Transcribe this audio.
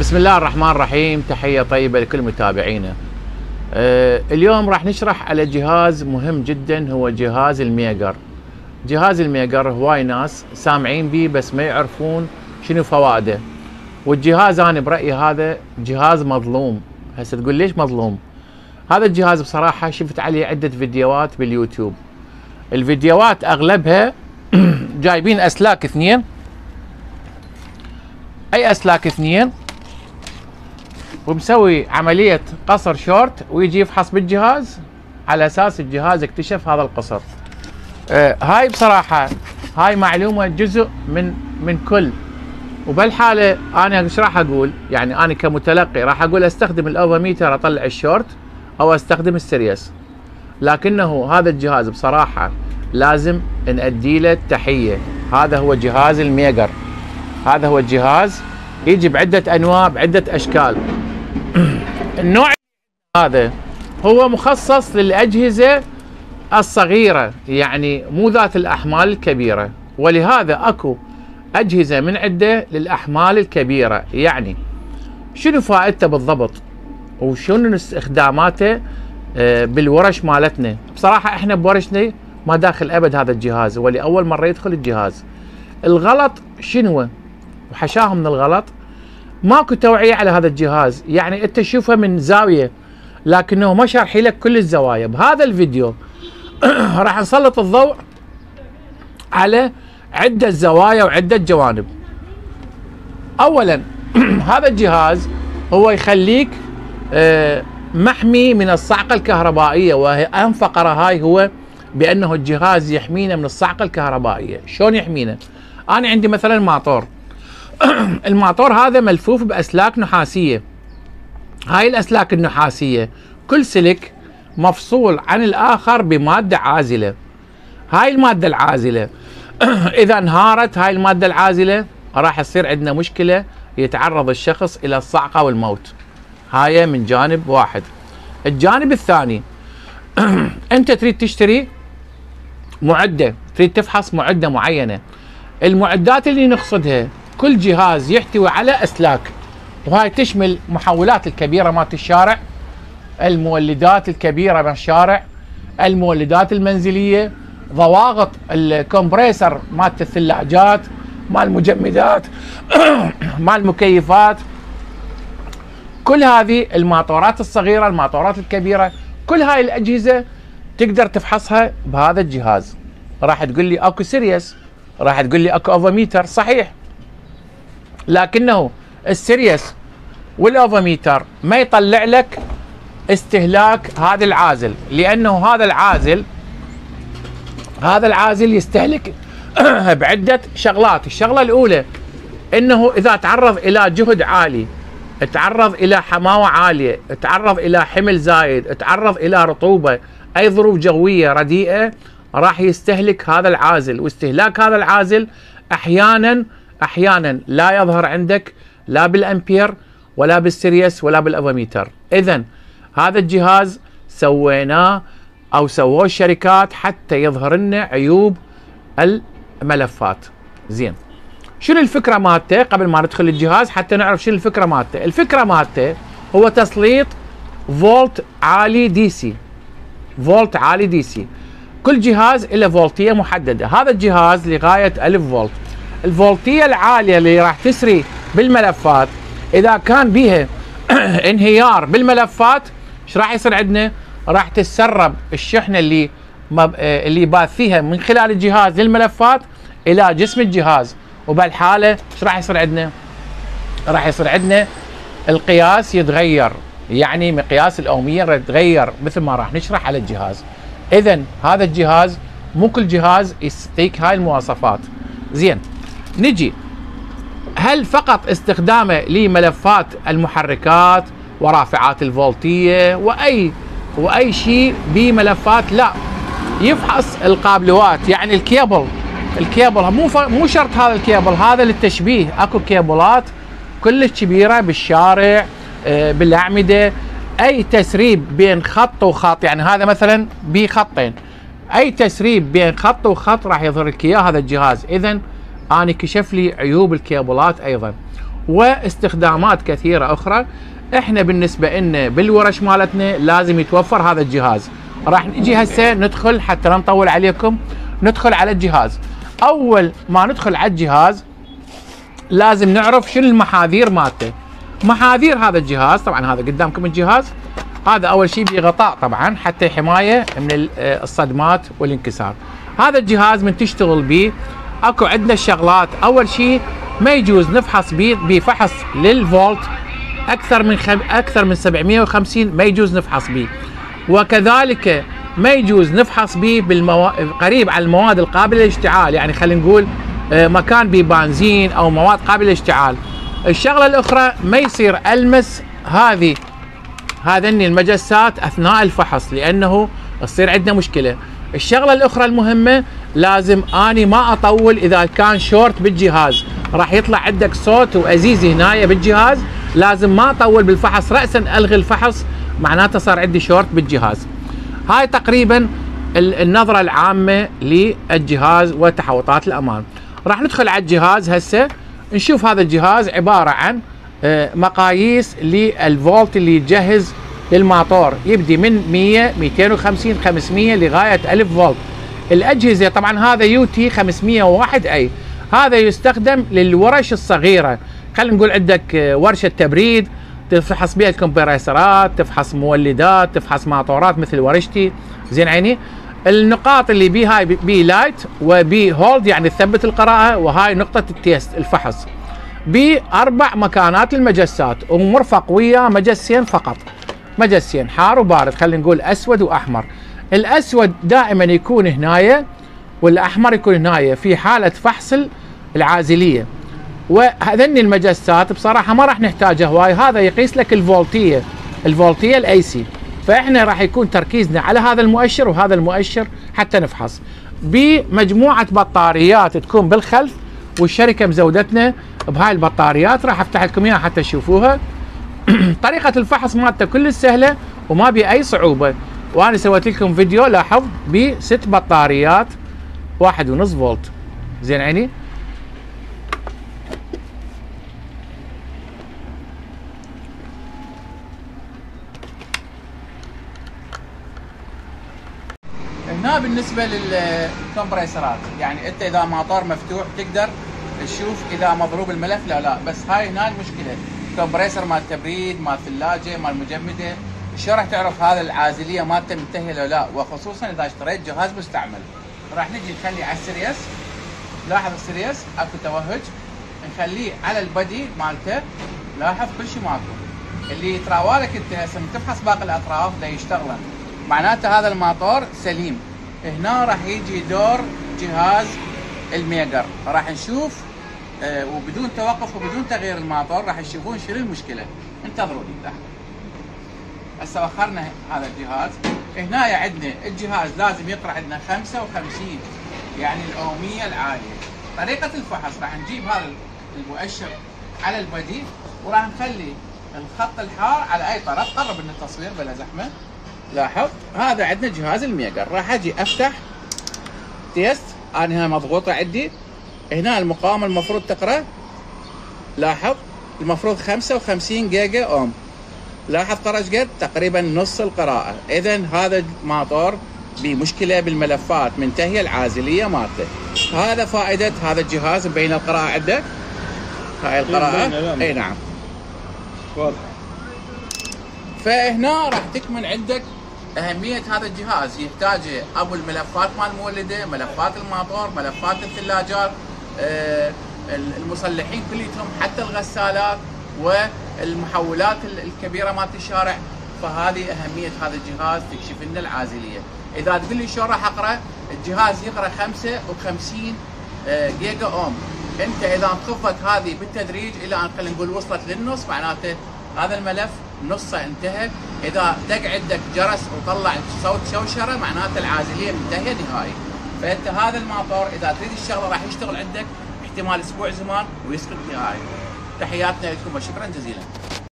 بسم الله الرحمن الرحيم. تحية طيبة لكل متابعينا. آه اليوم راح نشرح على جهاز مهم جدا هو جهاز ال Megger. جهاز ال Megger هواي ناس سامعين به بس ما يعرفون شنو فوائده. والجهاز أنا برأيي هذا جهاز مظلوم. هسه تقول ليش مظلوم؟ هذا الجهاز بصراحة شفت عليه عدة فيديوهات باليوتيوب. الفيديوهات أغلبها جايبين أسلاك اثنين. أي أسلاك اثنين؟ ومسوي عملية قصر شورت ويجي يفحص بالجهاز على أساس الجهاز اكتشف هذا القصر. آه هاي بصراحة هاي معلومة جزء من من كل. وبالحالة أنا إيش راح أقول؟ يعني أنا كمتلقي راح أقول أستخدم الاوفوميتر أطلع الشورت أو أستخدم ال series. لكنه هذا الجهاز بصراحة لازم نأدي له تحيه هذا هو جهاز الميجر. هذا هو الجهاز يجي بعدة أنواع بعدة أشكال. النوع هذا هو مخصص للأجهزة الصغيرة يعني مو ذات الأحمال الكبيرة. ولهذا أكو أجهزة من عده للأحمال الكبيرة. يعني شنو فائدته بالضبط؟ وشنو استخداماته آه، بالورش مالتنا؟ بصراحة إحنا بورشنا ما داخل أبد هذا الجهاز هو لاول مرة يدخل الجهاز. الغلط شنو؟ وحشاه من الغلط. ماكو توعية على هذا الجهاز. يعني أنت تشوفه من زاوية لكنه ما شارح لك كل الزوايا. بهذا الفيديو راح نسلط الضوء على عدة زوايا وعدة جوانب. اولا هذا الجهاز هو يخليك آه، محمي من الصعقة الكهربائية وهي أهم فقرة هاي هو بأنه الجهاز يحمينا من الصعقة الكهربائية. شلون يحمينا؟ أنا عندي مثلا ماطور. الماطور هذا ملفوف بأسلاك نحاسية. هاي الأسلاك النحاسية كل سلك مفصول عن الآخر بمادة عازلة. هاي المادة العازلة إذا انهارت هاي المادة العازلة راح يصير عندنا مشكلة يتعرض الشخص إلى الصعقة والموت. هاي من جانب واحد. الجانب الثاني أنت تريد تشتري معدة تريد تفحص معدة معينة. المعدات اللي نقصدها كل جهاز يحتوي على أسلاك وهاي تشمل محولات الكبيرة مالت الشارع المولدات الكبيرة من الشارع المولدات المنزلية ضواغط ال compressor مالت الثلاجات مال المجمدات مال المكيفات. كل هذه الماطورات الصغيرة الماطورات الكبيرة كل هاي الأجهزة تقدر تفحصها بهذا الجهاز. راح تقول لي أكو series راح تقول لي أكو أوفوميتر صحيح. لكنه ال series وال avometer ما يطلع لك استهلاك هذا العازل لأنه هذا العازل هذا العازل يستهلك بعدة شغلات. الشغلة الأولى إنه إذا تعرض إلى جهد عالي تعرض إلى حماوة عالية تعرض إلى حمل زايد تعرض إلى رطوبة أي ظروف جوية رديئة راح يستهلك هذا العازل. واستهلاك هذا العازل أحيانا أحيانا لا يظهر عندك لا بالأمبير ولا بال series ولا بالأفوميتر. اذا هذا الجهاز سويناه أو سووه الشركات حتى يظهر لنا عيوب الملفات. زين. شنو الفكرة مالته قبل ما ندخل الجهاز حتى نعرف شنو الفكرة مالته؟ الفكرة مالته هو تسليط فولت عالي DC. فولت عالي DC. كل جهاز له فولتية محددة. هذا الجهاز لغاية 1000 فولت. الفولتية العالية اللي راح تسري بالملفات إذا كان بها انهيار بالملفات إيش راح يصير عندنا؟ راح تتسرب الشحنة اللي اللي باثيها من خلال الجهاز للملفات إلى جسم الجهاز وبهالحاله إيش راح يصير عندنا؟ راح يصير عندنا القياس يتغير يعني مقياس الأومية يتغير مثل ما راح نشرح على الجهاز اذا هذا الجهاز مو كل جهاز يعطيك هاي المواصفات زين نجي. هل فقط استخدامه لملفات المحركات ورافعات الفولتية واي وأي شيء بملفات؟ لا. يفحص القابلوات يعني ال cable. ال cable مو. مو شرط هذا الكيبل هذا للتشبيه. أكو كيبلات كلش كبيرة بالشارع آه، بالأعمدة. أي تسريب بين خط وخط يعني هذا مثلا بخطين. أي تسريب بين خط وخط راح يظهر لك إياه هذا الجهاز. اذا أنا كشف لي عيوب الكيبلات أيضا واستخدامات كثيرة أخرى. إحنا بالنسبة لنا بالورش مالتنا لازم يتوفر هذا الجهاز. راح نجي هسه ندخل حتى لا نطول عليكم ندخل على الجهاز. أول ما ندخل على الجهاز لازم نعرف شنو المحاذير مالته. محاذير هذا الجهاز طبعا هذا قدامكم الجهاز. هذا أول شيء بغطاء طبعا حتى حماية من الصدمات والانكسار. هذا الجهاز من تشتغل به اكو عندنا الشغلات اول شيء ما يجوز نفحص بفحص للفولت. أكثر من خم... أكثر من 750 ما يجوز نفحص به وكذلك ما يجوز نفحص به بالمو... قريب على المواد القابلة للاشتعال. يعني خلينا نقول آه، مكان ببنزين أو مواد قابلة للاشتعال. الشغلة الأخرى ما يصير ألمس هذه. هذني المجسات أثناء الفحص لأنه تصير عندنا مشكلة. الشغلة الأخرى المهمة لازم آني ما أطول إذا كان شورت بالجهاز. راح يطلع عندك صوت وأزيز هنايا بالجهاز. لازم ما أطول بالفحص راسا ألغي الفحص معناته صار عندي شورت بالجهاز. هاي تقريبا النظرة العامة للجهاز وتحوطات الأمان. راح ندخل على الجهاز هسه. نشوف هذا الجهاز عبارة عن آه، مقاييس للفولت اللي يجهز للماطور. يبدي من 100 250 500 لغاية 1000 فولت. الأجهزة طبعا هذا UT 501 A. هذا يستخدم للورش الصغيرة. خلينا نقول عندك آه، ورشة تبريد تفحص بها الكمبريسرات تفحص مولدات تفحص ماطورات مثل ورشتي. زين عيني؟ النقاط اللي بي هاي بي light وبي hold يعني تثبت القراءة وهاي نقطة ال test الفحص. باربع مكانات المجسات ومرفق ويا مجسين فقط. مجسين حار وبارد خلينا نقول أسود وأحمر. الأسود دائما يكون هنايا والأحمر يكون هنايا في حالة فحص العازلية. وهذني المجسات بصراحة ما راح نحتاجها هواي هذا يقيس لك الفولتية الفولتية ال AC فإحنا راح يكون تركيزنا على هذا المؤشر وهذا المؤشر حتى نفحص. بمجموعة بطاريات تكون بالخلف والشركة مزودتنا بهاي البطاريات راح أفتح لكم إياها حتى تشوفوها. طريقة الفحص مالته كلش سهلة وما بي أي صعوبة. وأنا سويت لكم فيديو لاحظ بست بطاريات واحد ونص فولت. زين عيني؟ هنا بالنسبة للكمبريسرات يعني أنت إذا ماطور مفتوح تقدر تشوف إذا مضروب الملف لا لا. بس هاي هنا المشكلة compressor مال تبريد مال ثلاجة مال مجمدة شو راح تعرف هذا العازلية مالته منتهيه ولا لا؟ وخصوصا إذا اشتريت جهاز مستعمل. راح نجي نخلي على ال series. لاحظ ال series؟ أكو توهج. نخليه على ال body مالته. لاحظ كل شيء ماكو. اللي يتراوالك أنت هسه تفحص باقي الأطراف ده يشتغلن معناته هذا الماطور سليم. هنا راح يجي دور جهاز الميجر. راح نشوف آه وبدون توقف وبدون تغيير الماطور راح تشوفون شنو المشكلة. انتظروني لحظه هسه وخرنا هذا الجهاز. هنا عندنا الجهاز لازم يقرا عندنا 55 يعني الأومية العالية. طريقة الفحص راح نجيب هذا المؤشر على البديل وراح نخلي الخط الحار على أي طرف. قرب من التصوير بلا زحمة. لاحظ هذا عندنا جهاز ال Megger راح أجي أفتح. test أنا هنا مضغوطة عندي. هنا المقاومة المفروض تقرأ. لاحظ المفروض 55 giga ohm. لاحظ قرا شقد؟ تقريبا نص القراءة. اذا هذا الماطور بمشكلة بالملفات منتهيه العازلية مالته. هذا فائدة هذا الجهاز مبين القراءة عندك؟ هاي القراءة؟ إي نعم. واضح. فهنا راح تكمن عندك أهمية هذا الجهاز. يحتاج أبو الملفات مال المولده ملفات الماطور ملفات الثلاجات آه، المصلحين كليتهم حتى الغسالات. والمحولات الكبيرة مالت الشارع فهذه أهمية هذا الجهاز تكشف لنا العازلية. إذا تقول لي شلون راح أقرأ؟ الجهاز يقرأ 55 آه، جيجا أوم. أنت إذا انخفضت هذه بالتدريج إلى أن خلينا نقول وصلت للنص معناته هذا الملف نصه انتهى. إذا دق عندك جرس وطلع صوت شوشرة معناته العازلية منتهية نهائي. فأنت هذا الماطور إذا تريد الشغلة راح يشتغل عندك احتمال أسبوع زمان ويسقط نهائي. تحياتنا لكم وشكرا جزيلا.